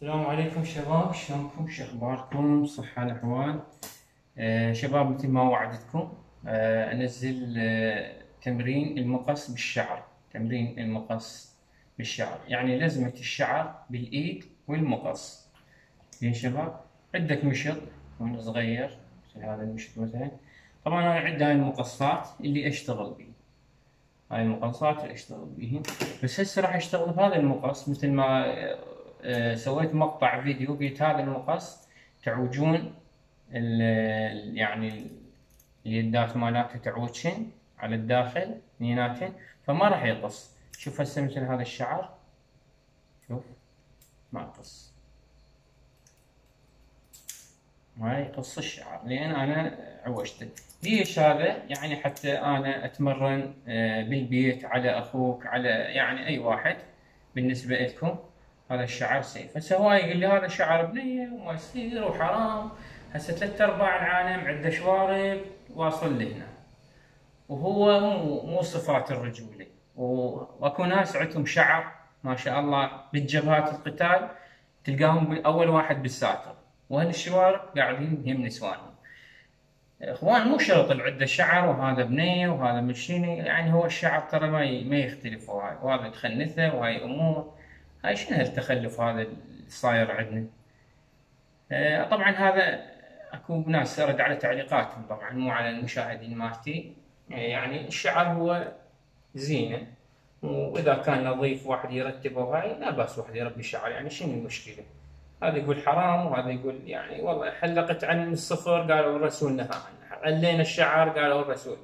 السلام عليكم شباب شلونكم؟ شو اخباركم صحة الأحوال. آه شباب مثل ما وعدتكم آه أنزل آه تمرين المقص بالشعر. تمرين المقص بالشعر. يعني لزمة الشعر بالإيد والمقص. زين شباب؟ عندك مشط يكون صغير مثل هذا المشط مثلا. طبعا أنا عندي هاي المقصات اللي أشتغل بيه هاي المقصات اللي أشتغل بيهن. بس هسه راح أشتغل بهذا المقص مثل ما آه، سويت مقطع فيديو قلت هذا المقص تعوجون يعني اليدات مالته تعوجن على الداخل اثنيناتن فما راح يقص شوف هسه مثل هذا الشعر. شوف ما يقص ما يقص الشعر لأن أنا عوجته. ليش هذا؟ يعني حتى أنا أتمرن آه، بالبيت على أخوك على يعني أي واحد بالنسبة لكم. هذا الشعر سيف. هسه هو يقول لي هذا شعر بنية وما يصير وحرام هسه ثلاث أرباع العالم عنده شوارب واصل لهنا. وهو مو مو صفات الرجوله وأكو ناس عندهم شعر ما شاء الله بالجبهات القتال تلقاهم أول واحد بالساتر. وهالشوارب قاعدين هم نسوانهم إخوان مو شرط اللي عنده شعر وهذا بنية وهذا مشيني. يعني هو الشعر ترى ما ما يختلف. وهذا تخنثه وهاي أمور. هاي شنو هالتخلف هذا اللي صاير عندنا؟ آه، طبعا هذا أكو ناس رد على تعليقاتهم طبعا مو على المشاهدين مالتي. آه، يعني الشعر هو زينة. وإذا كان نظيف واحد يرتبه وهاي لا بأس واحد يربي شعر. يعني شنو المشكلة؟ هذا يقول حرام وهذا يقول يعني والله حلقت عن الصفر قالوا الرسول نهى عنه علينا الشعر قالوا الرسول.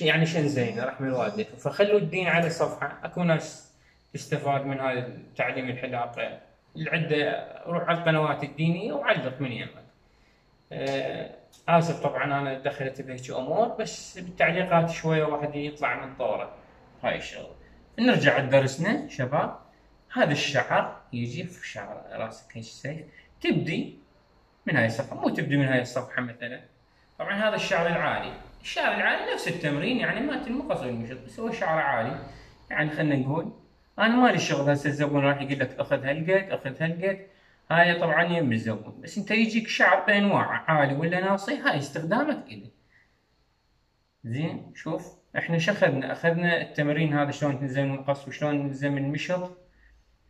يعني شن زينة؟ رحم الوالدين فخلوا الدين على صفحة. أكو ناس يستفاد من هذا التعليم الحلاقه اللي عنده روح على القنوات الدينية وعلق من يمك. آه آسف طبعا أنا دخلت بهيك أمور بس بالتعليقات شوية واحد يطلع من طورة. هاي الشغله. نرجع لدرسنا شباب. هذا الشعر يجي في شعر راسك هيك سيف؟ تبدي من هاي الصفحة مو تبدي من هاي الصفحة مثلا. طبعا هذا الشعر العالي. الشعر العالي نفس التمرين يعني ما تنمقص المشط بس هو شعر عالي. يعني خلينا نقول أنا مالي شغل هسه الزبون راح يقول لك أخذ هالقد أخذ هالقد. هاي طبعا يم الزبون. بس أنت يجيك شعر بانواع عالي ولا ناصي هاي استخدامك إلي. زين شوف إحنا شو أخذنا؟ التمرين هذا شلون تنزل المقص وشلون نلزم المشط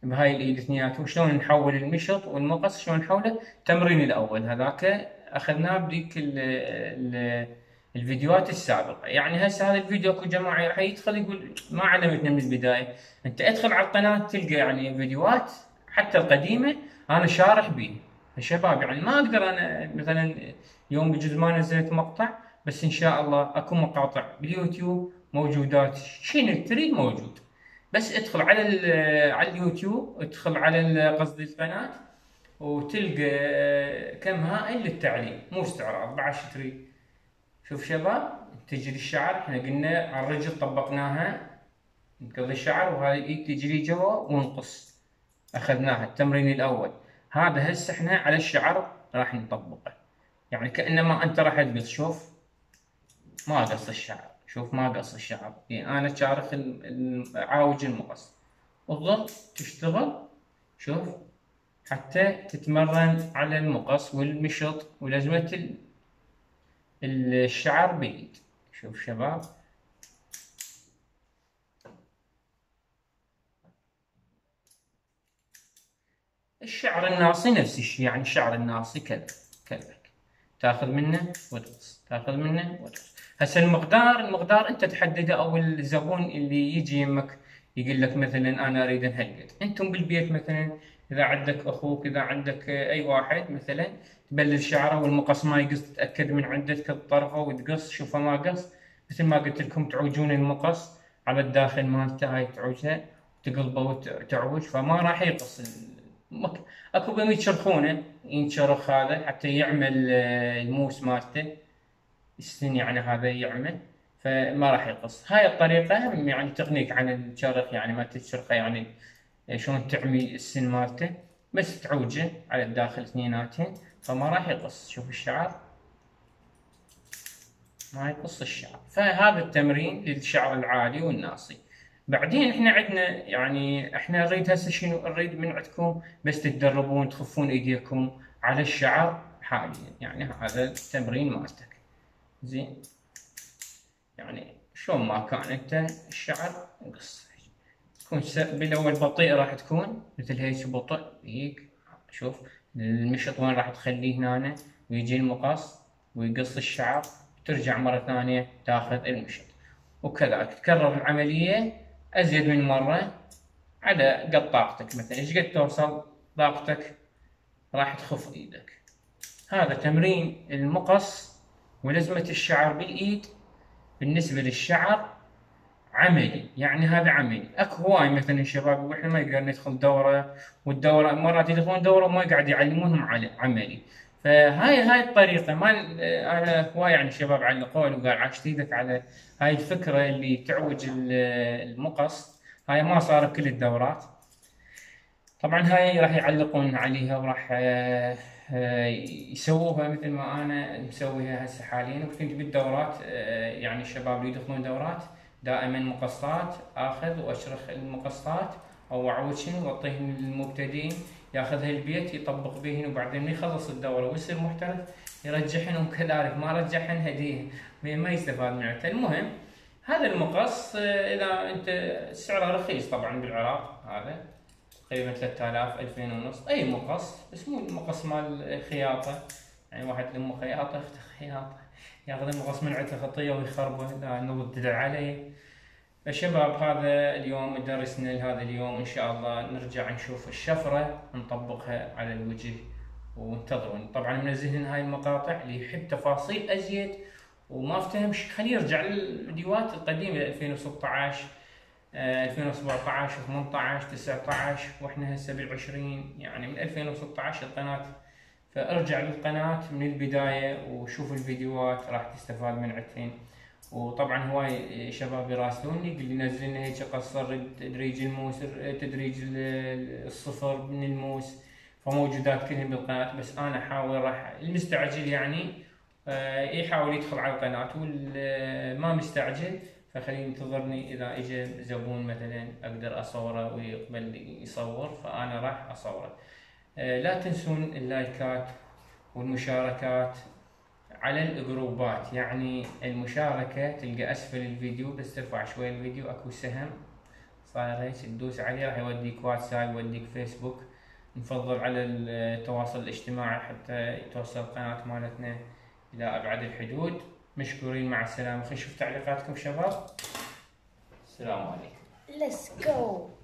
بهاي الايد اثنيناتهم وشلون نحول المشط والمقص شلون نحوله؟ التمرين الأول هذاك أخذناه بديك ال الفيديوهات السابقة. يعني هسه هذا الفيديو أكو جماعة راح يدخل يقول ما علمتنا من البداية. أنت ادخل على القناة تلقى يعني فيديوهات حتى القديمة أنا شارح بيه الشباب يعني ما أقدر أنا مثلا يوم بجوز ما نزلت مقطع بس إن شاء الله أكو مقاطع باليوتيوب موجودات. شنو تريد موجود؟ بس ادخل على على اليوتيوب ادخل على قصدي القناة وتلقى كم هائل للتعليم. مو استعراض بعد تريد. شوف شباب تجري الشعر إحنا قلنا على الرجل طبقناها نقضي الشعر وهاي تجري جوا ونقص. أخذناها التمرين الأول. هذا هسه إحنا على الشعر راح نطبقه. يعني كأنما أنت راح تقص شوف. ما قص الشعر شوف ما قص الشعر. يعني أنا شارخ عاوج المقص. اضغط تشتغل شوف. حتى تتمرن على المقص والمشط ولازمة الشعر بيد شوف شباب. الشعر الناصي نفس الشيء يعني الشعر الناصي كذا كذلك تاخذ منه وتقص تاخذ منه وتقص. هسه المقدار المقدار انت تحدده أو الزبون اللي يجي يمك يقول لك مثلا أنا أريد هالقد أنتم بالبيت مثلا إذا عندك أخوك إذا عندك أي واحد مثلا تبلل شعره والمقص ما يقص تتأكد من عدتك الطرفه وتقص شوفه ما قص. مثل ما قلت لكم تعوجون المقص على الداخل مالته هاي تعوجها تقلبه وتعوج فما راح يقص. مك... أكو بهم يتشرخونه ينشرخ هذا حتى يعمل آه، الموس مالته. السن يعني هذا يعمل فما راح يقص. هاي الطريقة يعني تغنيك عن الشرخ يعني ما تشرخه يعني شلون تعمي السن مالته بس تعوجه على الداخل اثنيناتهم فما راح يقص. شوف الشعر. ما يقص الشعر. فهذا التمرين للشعر العالي والناصي. بعدين إحنا عندنا يعني إحنا نريد هسه شنو؟ نريد من عندكم بس تتدربون تخفون إيديكم على الشعر حاليا. يعني هذا التمرين مالتك. زين. يعني شلون ما كان أنت الشعر قص تكون بالاول بطيء راح تكون مثل هيك بطء هيك شوف المشط وين راح تخليه هنا ويجي المقص ويقص الشعر ترجع مرة ثانية تاخذ المشط. وكذلك تكرر العملية أزيد من مرة على قد طاقتك. مثلا إيش قد توصل طاقتك؟ راح تخف إيدك. هذا تمرين المقص ولزمة الشعر بالإيد. بالنسبة للشعر عملي يعني هذا عملي. أكو هواي مثلا الشباب وإحنا ما يقدر ندخل دورة والدورة مرات يدخلون دورة وما قاعد يعلمونهم على عملي. فهاي هاي الطريقة ما أنا هواي يعني الشباب علقوا وقال عاشت إيدك على هاي الفكرة اللي تعوج المقص. هاي ما صار بكل الدورات. طبعا هاي راح يعلقون عليها وراح آه، يسووها مثل ما أنا مسويها هسه حاليا. وكنت بالدورات آه، يعني الشباب اللي يدخلون دورات. دائما مقصات آخذ وأشرخ المقصات أو اعوجهن واعطيهن للمبتدئين. يأخذها البيت يطبق بهن وبعدين يخلص الدورة ويصير محترف. يرجحن وكذلك ما رجحن هديه ما يستفاد منها المهم هذا المقص آه، إذا أنت سعره رخيص طبعا بالعراق. هذا تقريبا 3000 2000 ونص. أي مقص؟ بس مو المقص مال خياطة. يعني واحد لمه خياطة خياطة. ياخذ المقص من عنده خطيه ويخربه لا نرد عليه. فشباب هذا اليوم درسنا لهذا اليوم إن شاء الله نرجع نشوف الشفرة نطبقها على الوجه وانتظرون طبعا منزلين هاي المقاطع اللي يحب تفاصيل أزيد وما افتهمش خليه يرجع للفيديوهات القديمة 2016 2017 18 19 وإحنا هسه بال 20 يعني من 2016 القناة فارجع للقناة من البداية وشوف الفيديوهات راح تستفاد من عندهن وطبعا هواي شباب يراسلوني يقول لي نزل لنا هيك قصر تدريج الموس تدريج الصفر من الموس فموجودات كلهم بالقناة. بس أنا احاول راح المستعجل يعني آه، يحاول يدخل على القناة. والما مستعجل فخليه ينتظرني إذا اجى زبون مثلا أقدر أصوره ويقبل يصور فأنا راح أصوره. لا تنسون اللايكات والمشاركات على الجروبات. يعني المشاركة تلقى أسفل الفيديو بس ترفع شوي الفيديو أكو سهم صاير هيك تدوس عليه راح يوديك واتساب يوديك فيسبوك. نفضل على التواصل الاجتماعي حتى توصل القناة مالتنا إلى أبعد الحدود. مشكورين مع السلامة. خلينا نشوف تعليقاتكم شباب؟ السلام عليكم. Let's go.